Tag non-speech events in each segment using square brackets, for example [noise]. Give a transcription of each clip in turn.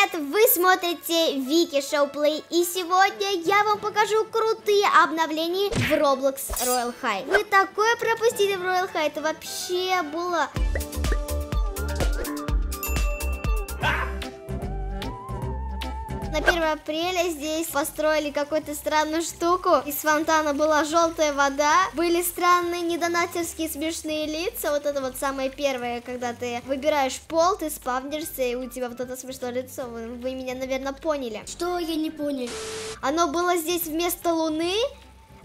привет! Вы смотрите Вики Шоу Плей, и сегодня я вам покажу крутые обновления в Roblox Royal High. Вы такое пропустили в Royal High, это вообще было... На 1 апреля здесь построили какую-то странную штуку. Из фонтана была желтая вода. Были странные недонатерские смешные лица. Вот это вот самое первое, когда ты выбираешь пол, ты спавнишься, и у тебя вот это смешное лицо. Вы, вы меня, наверное, поняли. Что я не понял? Оно было здесь вместо луны,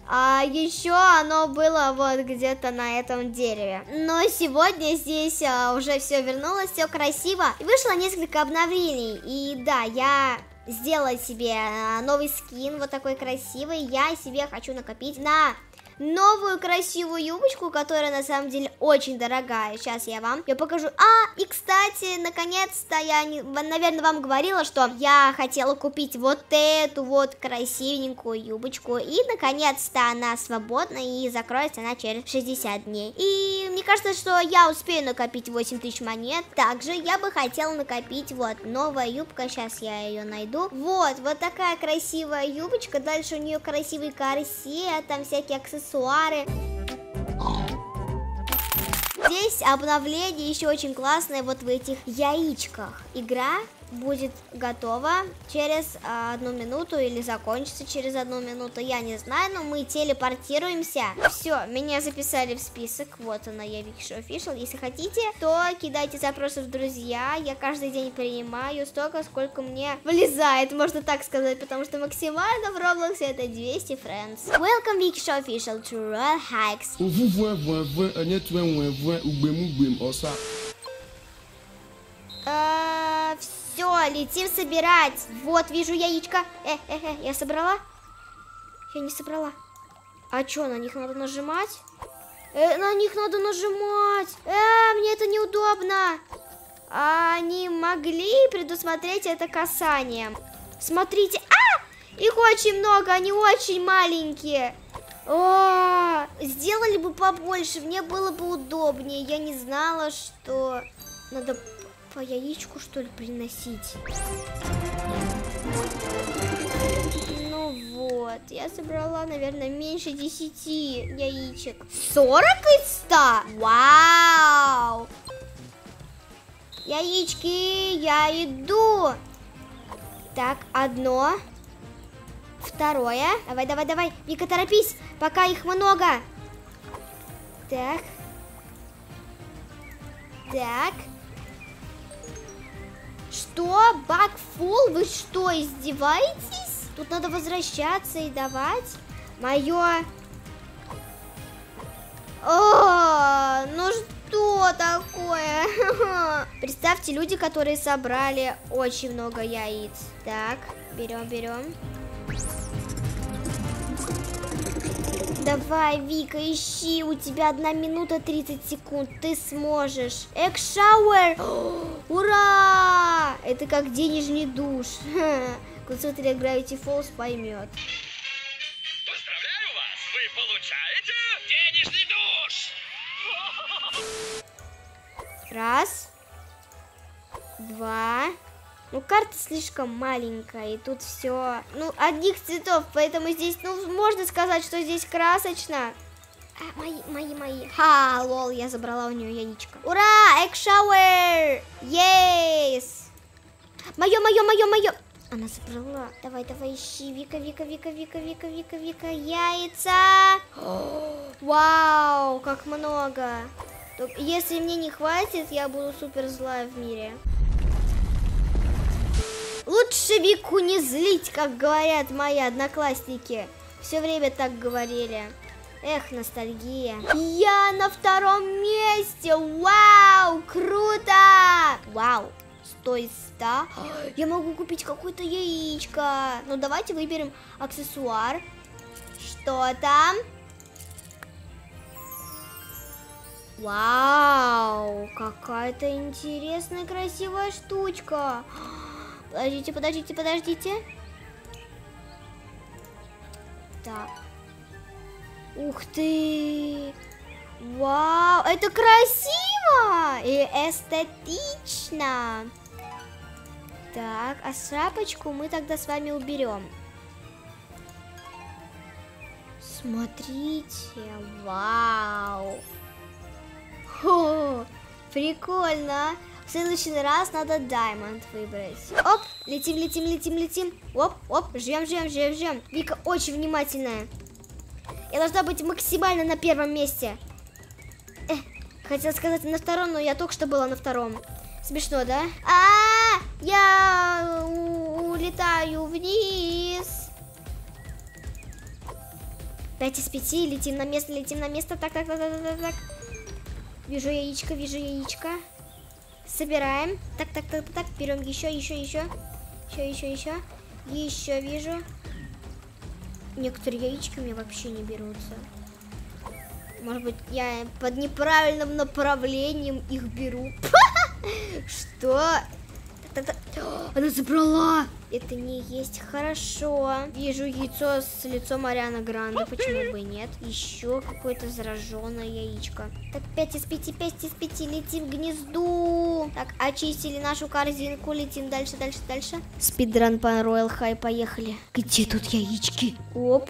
а еще оно было вот где-то на этом дереве. Но сегодня здесь а, уже все вернулось, все красиво. И вышло несколько обновлений. И да, я сделала себе а, новый скин, вот такой красивый. Я себе хочу накопить на новую красивую юбочку, которая на самом деле очень дорогая. Сейчас я вам ее покажу. А, и кстати, наконец-то я, не, наверное, вам говорила, что я хотела купить вот эту вот красивенькую юбочку. И, наконец-то, она свободна и закроется она через 60 дней. И мне кажется, что я успею накопить 8 тысяч монет. Также я бы хотела накопить вот новая юбка. Сейчас я ее найду. Вот, вот такая красивая юбочка. Дальше у нее красивый корсет, там всякие аксессуары аксессуары. Здесь обновление еще очень классное вот в этих яичках. Игра будет готова через а, одну минуту или закончится через одну минуту, я не знаю, но мы телепортируемся. Все, меня записали в список, вот она, я Вики Official. Если хотите, то кидайте запросы в друзья, я каждый день принимаю столько, сколько мне влезает, можно так сказать, потому что максимально в Roblox это 200 friends. Welcome Вики Official to Royal Hikes. Летим собирать. Вот, вижу яичко. Э, э, э, я собрала? Я не собрала. А что, на них надо нажимать? Э, на них надо нажимать. Э, мне это неудобно. А они могли предусмотреть это касанием. Смотрите. А! Их очень много, они очень маленькие. О, сделали бы побольше, мне было бы удобнее. Я не знала, что надо по яичку, что ли, приносить? Ну вот, я собрала, наверное, меньше 10 яичек. 40 из 100? Вау! Яички, я иду. Так, одно. Второе. Давай, давай, давай. Вика, торопись, пока их много. Так. Так. Что? Баг фул? Вы что, издеваетесь? Тут надо возвращаться и давать. Мое... О, ну что такое? [laughs] Представьте, люди, которые собрали очень много яиц. Так, берем, берем. Давай, Вика, ищи, у тебя одна минута 30 секунд, ты сможешь. Экшауэр! [gasps] Ура! Это как денежный душ. [laughs] Кто смотрел Gravity Falls поймет. Поздравляю вас! Вы получаете денежный душ! [laughs] Раз. Два. Ну, карта слишком маленькая, и тут все, ну, одних цветов, поэтому здесь, ну, можно сказать, что здесь красочно. А, мои, мои, мои. Ха, лол, я забрала у нее яичко. Ура, экшауэр! Ейс! Мое, мое, мое, мое. Она забрала. Давай, давай, ищи. Вика, Вика, Вика, Вика, Вика, Вика, Вика. Яйца. [gasps] Вау, как много. Если мне не хватит, я буду супер злая в мире. Лучше Вику не злить, как говорят мои одноклассники. Все время так говорили. Эх, ностальгия. Я на втором месте. Вау, круто. Вау, 100 из 100. Я могу купить какое-то яичко. Ну, давайте выберем аксессуар. Что там? Вау, какая-то интересная, красивая штучка. Подождите, подождите, подождите. Так. Ух ты! Вау, это красиво и эстетично. Так, а шапочку мы тогда с вами уберем. Смотрите, вау. Хо, прикольно. В следующий раз надо даймонд выбрать. Оп, летим, летим, летим, летим. Оп, оп, жмем, жмем, жмем, жмем. Вика очень внимательная. Я должна быть максимально на первом месте. Э, хотела сказать на втором, но я только что была на втором. Смешно, да? А, -а, -а я улетаю вниз. Дайте с пяти, летим на место, летим на место. Так, так, так, так, так, так. Вижу яичко, вижу яичко. Собираем. Так, так, так, так. Берем еще, еще, еще. Еще, еще, еще. Еще вижу. Некоторые яички меня вообще не берутся. Может быть, я под неправильным направлением их беру. [laughs] Что? Она забрала! Это не есть хорошо. Вижу яйцо с лицом Ариана Гранде, почему бы и нет. Еще какое-то зараженное яичко. Так, 5 из 5, 5 из 5, летим к гнезду. Так, очистили нашу корзинку, летим дальше, дальше, дальше. Спидран по Royal High, поехали. Где тут яички? Оп,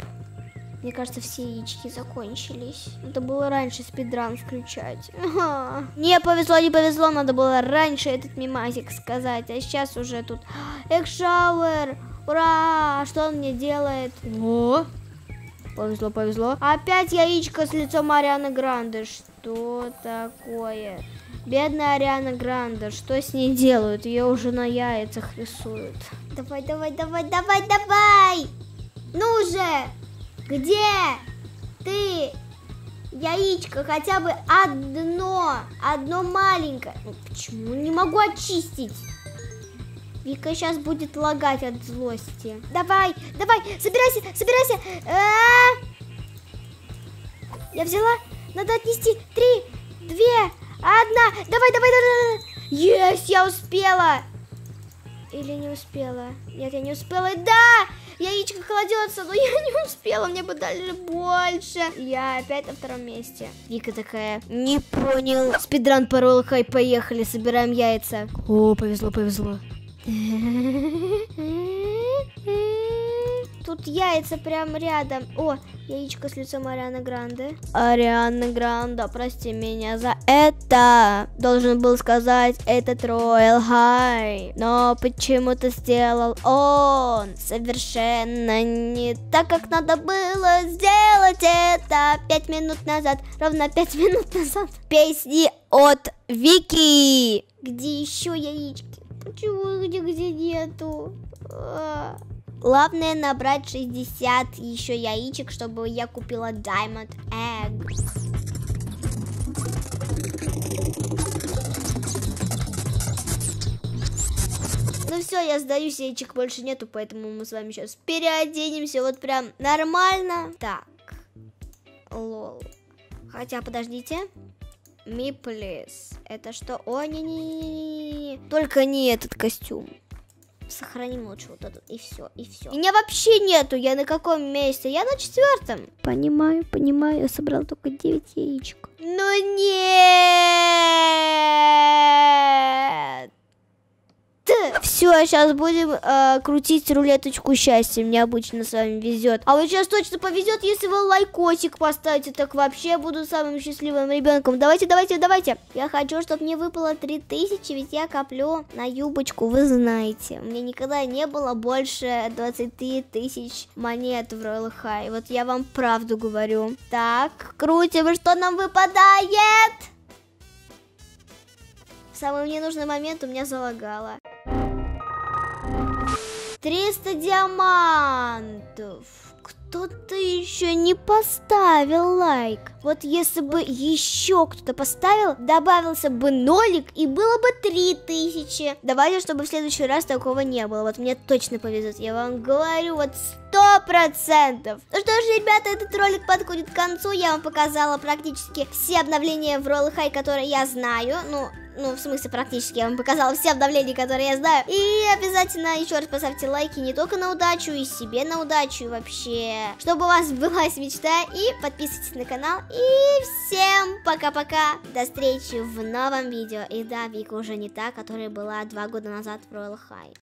мне кажется, все яички закончились. Надо было раньше спидран включать. Ага. Не повезло, не повезло. Надо было раньше этот мимазик сказать. А сейчас уже тут... Экшауэр! Ура! Что он мне делает? О! Повезло, повезло. Опять яичко с лицом Арианы Гранде. Что такое? Бедная Ариана Гранде, что с ней делают? Ее уже на яйцах рисуют. Давай, давай, давай, давай, давай! Ну же! Где ты? Яичко хотя бы одно, одно маленькое. Ну, почему не могу очистить? Вика сейчас будет лагать от злости. Давай, давай, собирайся, собирайся. А -а -а! Я взяла, надо отнести. Три, две, одна. Давай, давай, давай. Есть, я успела. Или не успела? Нет, я не успела. Да! Яичко кладется, но я не успела, мне бы дали больше. Я опять на втором месте. Вика такая, не понял. Спидран парол, хай, поехали, собираем яйца. О, повезло, повезло. [laughs] Тут яйца прям рядом. О, яичко с лицом Арианы Гранде. Ариана Гранда, прости меня за это. Должен был сказать этот Роyal High. Но почему-то сделал он совершенно не так, как надо было сделать это пять минут назад. Ровно пять [laughs] минут назад. Песни от Вики. Где еще яички? Почему где где нету? Главное набрать 60 еще яичек, чтобы я купила Diamond Egg. Ну все, я сдаюсь, яичек больше нету, поэтому мы с вами сейчас переоденемся вот прям нормально. Так, лол. Хотя, подождите. Me, please. Это что? О, не-не-не-не. Только не этот костюм. Сохраним лучше вот этот, и все, и все. Меня вообще нету, я на каком месте? Я на четвертом. Понимаю, понимаю, я собрал только 9 яичек. Ну нет! Все, сейчас будем э, крутить рулеточку счастья. Мне обычно с вами везет. А вот сейчас точно повезет, если вы лайкосик поставите. Так вообще буду самым счастливым ребенком. Давайте, давайте, давайте. Я хочу, чтобы мне выпало 3000, ведь я коплю на юбочку, вы знаете. У меня никогда не было больше 20 тысяч монет в Royal High. Вот я вам правду говорю. Так, крутим, что нам выпадает? В самый ненужный момент у меня залагало. 300 диамантов. Кто-то еще не поставил лайк. Вот если бы еще кто-то поставил, добавился бы нолик и было бы 3000. Давайте, чтобы в следующий раз такого не было. Вот мне точно повезет. Я вам говорю, вот сто процентов. Ну что ж, ребята, этот ролик подходит к концу. Я вам показала практически все обновления в Roll которые я знаю. Ну, ну, в смысле, практически я вам показала все обновления, которые я знаю. И обязательно еще раз поставьте лайки не только на удачу, и себе на удачу, и вообще. Чтобы у вас была мечта. И подписывайтесь на канал. И всем пока-пока. До встречи в новом видео. И да, Вика уже не та, которая была два года назад в Royal High.